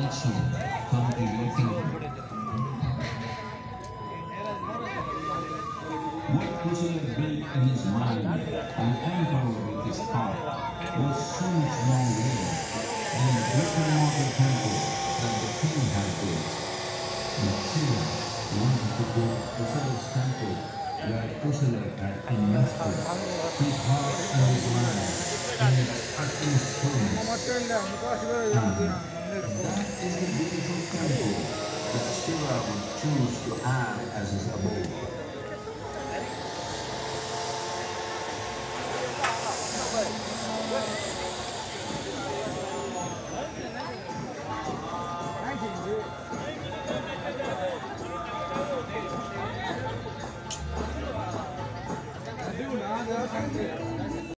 also to kingdom. What Kushal built in his mind and empowered with his heart was so much more real than the temple that the king had built. Shiva wanted to build Kusala's temple where Kusala had invested his heart and his mind in its utmost fullness is a beautiful temple that Shiva would choose to have as his abode. Thank you.